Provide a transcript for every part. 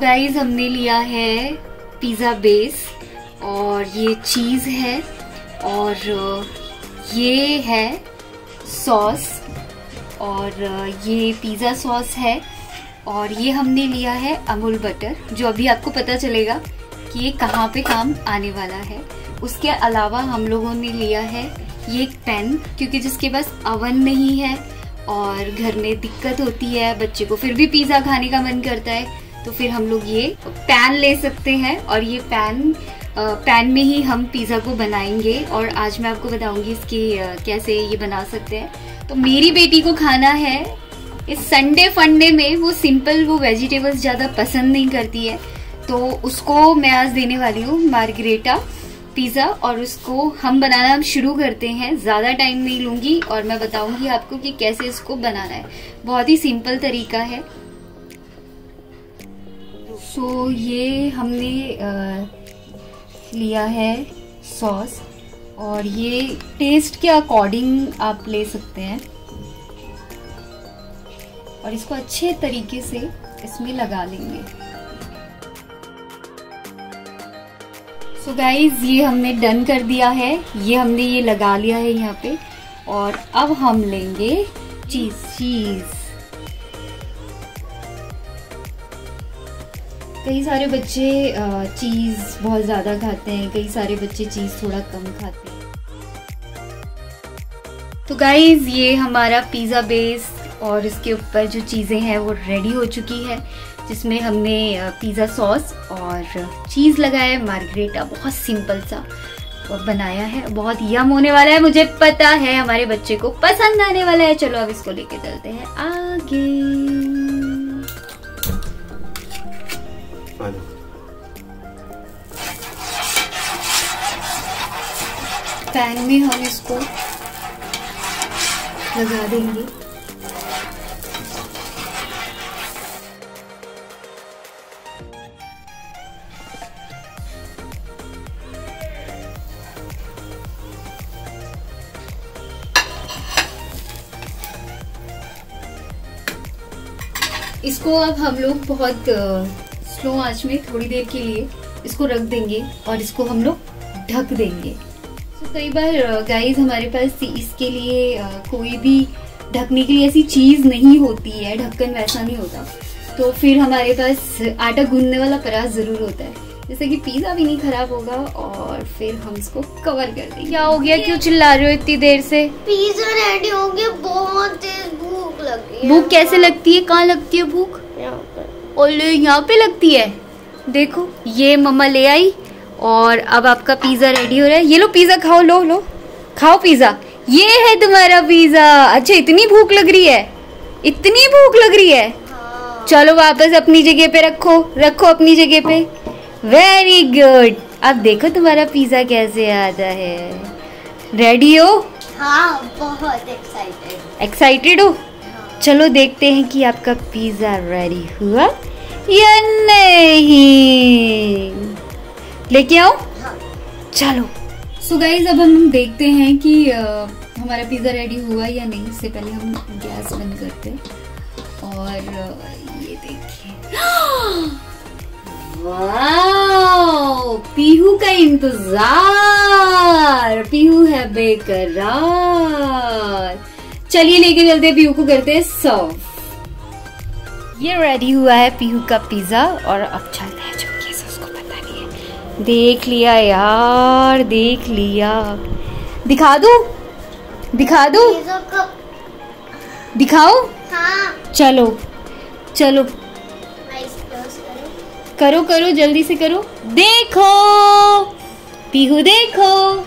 Guys हमने लिया है पिज़्ज़ा बेस और ये चीज़ है और ये है सॉस और ये पिज़्ज़ा सॉस है और ये हमने लिया है अमूल बटर जो अभी आपको पता चलेगा कि ये कहाँ पे काम आने वाला है। उसके अलावा हम लोगों ने लिया है ये एक पेन क्योंकि जिसके पास अवन नहीं है और घर में दिक्कत होती है, बच्चे को फिर भी पिज़्ज़ा खाने का मन करता है तो फिर हम लोग ये पैन ले सकते हैं और ये पैन पैन में ही हम पिज़्ज़ा को बनाएँगे और आज मैं आपको बताऊँगी इसकी कैसे ये बना सकते हैं। तो मेरी बेटी को खाना है। इस संडे फंडे में वो सिंपल वो वेजिटेबल्स ज़्यादा पसंद नहीं करती है। तो उसको मैं आज देने वाली हूँ मार्गरेटा पिज़्ज़ा और उसको हम बनाना हम शुरू करते हैं। ज़्यादा टाइम नहीं लूँगी और मैं बताऊँगी आपको कि कैसे इसको बनाना है। बहुत ही सिंपल तरीका है। सो so, ये हमने आ, लिया है सॉस। और ये टेस्ट के अकॉर्डिंग आप ले सकते हैं। और इसको अच्छे तरीके से इसमें लगा लेंगे। सो so गाइज़ ये हमने डन कर दिया है। ये हमने ये लगा लिया है यहाँ पे। और अब हम लेंगे चीज़ चीज़ कई सारे बच्चे चीज़ बहुत ज़्यादा खाते हैं, कई सारे बच्चे चीज़ थोड़ा कम खाते हैं। तो गाइज़ ये हमारा पिज्जा बेस और इसके ऊपर जो चीज़ें हैं, वो रेडी हो चुकी है, जिसमें हमने पिज़्ज़ा सॉस और चीज़ लगाया है मार्गरेटा बहुत सिंपल सा और बनाया है, बहुत यम होने वाला है, मुझे पता है, हमारे बच्चे को पसंद आने वाला है। चलो अब इसको लेके चलते हैं आगे। पैन। में हम इसको लगा देंगे। इसको अब हम लोग बहुत स्लो आँच में थोड़ी देर के लिए इसको रख देंगे और इसको हम लोग ढक देंगे। तो कई बार गाइस हमारे पास इसके लिए कोई भी ढकने के लिए ऐसी चीज़ नहीं होती है ढक्कन वैसा नहीं होता। तो फिर हमारे पास आटा गूंदने वाला परास ज़रूर होता है। जैसे कि पिज्जा भी नहीं खराब होगा और फिर हम इसको कवर कर देंगे। क्या हो गया? क्यों चिल्ला रहे हो इतनी देर से? पिज्जा रेडी हो गया बहुत तेज भूख लगी भूख कैसे लगती है? कहाँ लगती है भूख? और यहाँ पे लगती है। देखो ये मम्मा ले आई और अब आपका पिज्जा रेडी हो रहा है। ये लो पिज्जा खाओ लो लो। खाओ पिज्जा ये है तुम्हारा पिज्जा अच्छा इतनी भूख लग रही है। इतनी भूख लग रही है। हाँ। चलो वापस अपनी जगह पे रखो रखो अपनी जगह पे। वेरी गुड अब देखो तुम्हारा पिज्जा कैसे आता है। रेडी हो? हाँ बहुत एक्साइटेड एक्साइटेड हो? हाँ। चलो देखते हैं कि आपका पिज्जा रेडी हुआ। या नहीं। लेके आओ। हाँ। चलो। सो so गाइज़ अब हम देखते हैं कि आ, हमारा पिज्जा रेडी हुआ या नहीं। इससे पहले हम गैस बंद करते और ये देखिए। वाओ! पीहू का इंतज़ार। पीहू है बेकरार। चलिए लेके चलते पीहू को करते हैं सर्व ये रेडी हुआ है पीहू का पिज्जा और अब चलते हैं चुपके से उसको पता नहीं है। देख लिया यार देख लिया। दिखा दू? दिखा दू? दिखाओ हाँ। चलो चलो। करो। करो जल्दी से करो। देखो! पीहू देखो।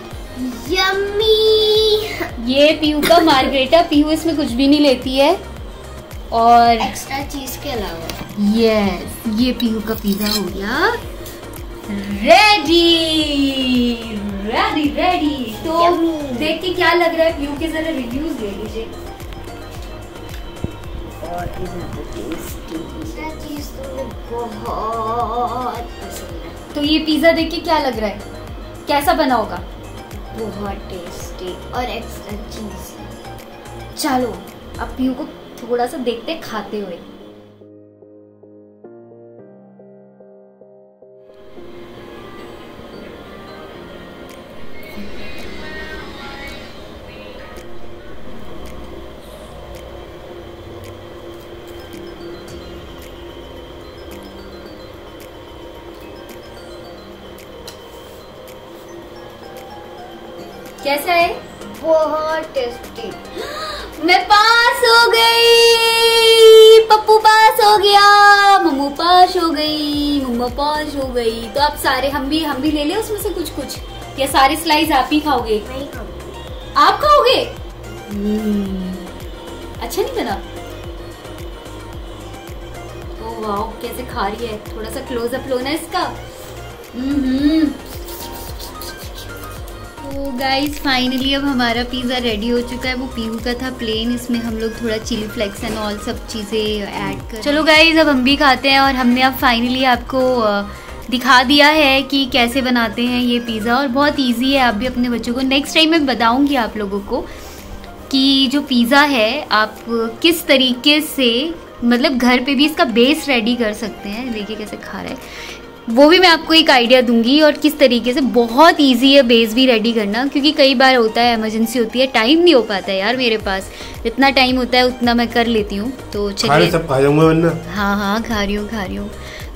यम्मी ये पीहू का मार्गरेटा पीहू इसमें कुछ भी नहीं लेती है। और एक्स्ट्रा चीज़ के अलावा। यस ये पीहू का पिज्जा हो गया। रेडी रेडी रेडी तो देख के क्या लग रहा है पीहू के जरा रिव्यूज़ ले लीजिए और बहुत पसंद है। तो ये पिज्जा देख के क्या लग रहा है? कैसा बना होगा? बहुत टेस्टी और एक्स्ट्रा चीज़ चलो अब पीयू को थोड़ा सा देखते खाते हुए। कैसा है? बहुत टेस्टी मैं पास हो गई। पप्पू पास हो गया। मम्मू पास हो गई। मम्मा पास हो गई। तो आप सारे हम भी हम भी ले ले उसमें से कुछ कुछ या सारे स्लाइस आप ही खाओगे? नहीं खाऊँगी। आप खाओगे? हम्म, अच्छा नहीं बना। ओ वाओ कैसे खा रही है? थोड़ा सा क्लोज अप लो ना इसका। हम्म तो गाइस फाइनली अब हमारा पिज़्ज़ा रेडी हो चुका है। वो पीहू का था प्लेन इसमें हम लोग थोड़ा चिली फ्लेक्स एंड ऑल सब चीज़ें ऐड कर चलो गाइस अब हम भी खाते हैं और हमने अब फाइनली आपको अ, दिखा दिया है कि कैसे बनाते हैं ये पिज़्ज़ा और बहुत इजी है। आप भी अपने बच्चों को नेक्स्ट टाइम मैं बताऊँगी आप लोगों को कि जो पिज़्ज़ा है आप किस तरीके से मतलब घर पे भी इसका बेस रेडी कर सकते हैं। देखिए कैसे खा रहा है। वो भी मैं आपको एक आइडिया दूँगी और किस तरीके से बहुत इजी है बेस भी रेडी करना क्योंकि कई बार होता है इमरजेंसी होती है टाइम नहीं हो पाता है यार मेरे पास। जितना टाइम होता है उतना मैं कर लेती हूँ तो चलिए। हाँ हाँ खा रही हूँ खा रही हूँ।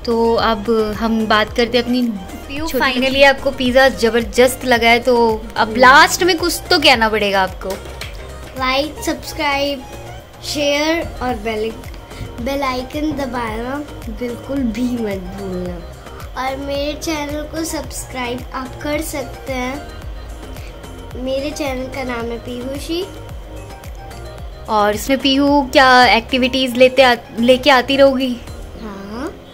तो अब हम बात करते हैं अपनी फाइनली आपको पिज़्ज़ा ज़बरदस्त लगा है तो अब लास्ट में कुछ तो कहना पड़ेगा आपको। लाइक सब्सक्राइब शेयर और बेल बेल आइकन दबाना बिल्कुल भी मत भूलना। और मेरे चैनल को सब्सक्राइब आप कर सकते हैं। मेरे चैनल का नाम है पीहूशी और इसमें पीहू क्या एक्टिविटीज़ लेते आ, लेके आती रहोगी?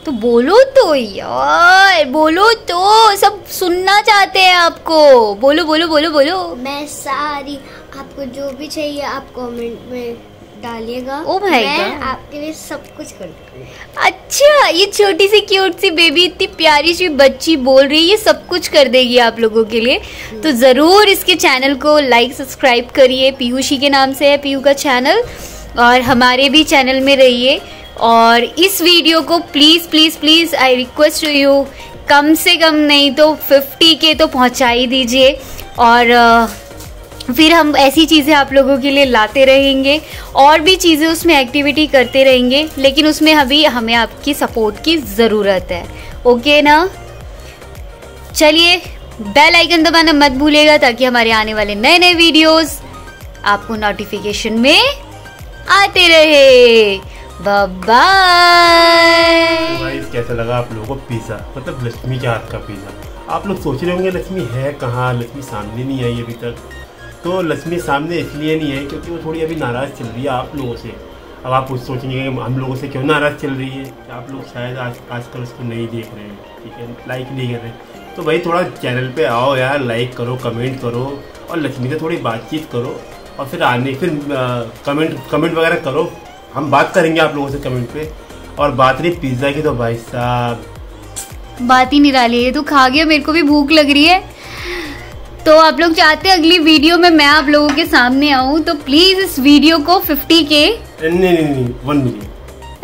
तो बोलो तो यार बोलो तो सब सुनना चाहते हैं आपको। बोलो बोलो बोलो बोलो। मैं सारी आपको जो भी चाहिए आप कमेंट में डालिएगा। Oh my मैं आपके लिए सब कुछ कर दूँगी। अच्छा ये छोटी सी क्यूट सी बेबी इतनी प्यारी सी बच्ची बोल रही है ये सब कुछ कर देगी आप लोगों के लिए। तो ज़रूर इसके चैनल को लाइक सब्सक्राइब करिए। पीयूषी के नाम से है पीयू का चैनल और हमारे भी चैनल में रहिए। और इस वीडियो को please please please I request you कम से कम नहीं तो 50 के तो पहुँचा ही दीजिए। और फिर हम ऐसी चीज़ें आप लोगों के लिए लाते रहेंगे। और भी चीज़ें उसमें एक्टिविटी करते रहेंगे, लेकिन उसमें अभी हमें आपकी सपोर्ट की ज़रूरत है। ओके ना? चलिए बेल आइकन दबाना मत भूलिएगा ताकि हमारे आने वाले नए नए वीडियोस आपको नोटिफिकेशन में आते रहे। बाय कैसा लगा आप लोगों को पिज़्ज़ा मतलब लक्ष्मी के हाथ का पिज़्ज़ा आप लोग सोच रहे होंगे, लक्ष्मी है कहाँ? लक्ष्मी सामने नहीं आई अभी तक। तो लक्ष्मी सामने इसलिए नहीं है क्योंकि वो थोड़ी अभी नाराज़ चल रही है आप लोगों से। अब आप कुछ सोचेंगे हम लोगों से क्यों नाराज़ चल रही है? कि आप लोग शायद आज, आजकल उसको नहीं देख रहे हैं। ठीक है? लाइक नहीं कर रहे। तो भाई, थोड़ा चैनल पे आओ यार लाइक करो कमेंट करो और लक्ष्मी से थोड़ी बातचीत करो और फिर आने, फिर कमेंट कमेंट वगैरह करो। हम बात करेंगे आप लोगों से कमेंट पे। और बात रही पिज़्ज़ा की तो भाई साहब। बात ही निराली है तो खा गया मेरे को भी भूख लग रही है। तो आप लोग चाहते हैं अगली वीडियो में मैं आप लोगों के सामने आऊँ तो प्लीज़ इस वीडियो को 50 के नहीं नहीं नहीं वन मिलियन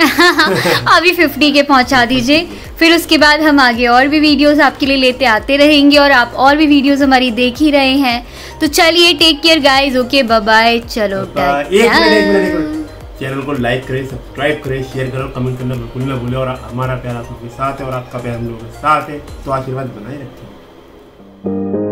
अभी 50 के पहुँचा दीजिए। फिर उसके बाद हम आगे और भी वीडियोस आपके लिए लेते आते रहेंगे और आप और भी वीडियोस हमारी देख ही रहे हैं। तो चलिए take care guys okay bye bye चलो मिनट एक मिनट एक मिनट चैनल को लाइक करें, सब्सक्राइब करें शेयर करें और कमेंट करना बिल्कुल ना भूलें। और हमारा प्यार आप लोग के साथ है और आपका प्यार हम लोगों के साथ है। तो आशीर्वाद बनाए रखें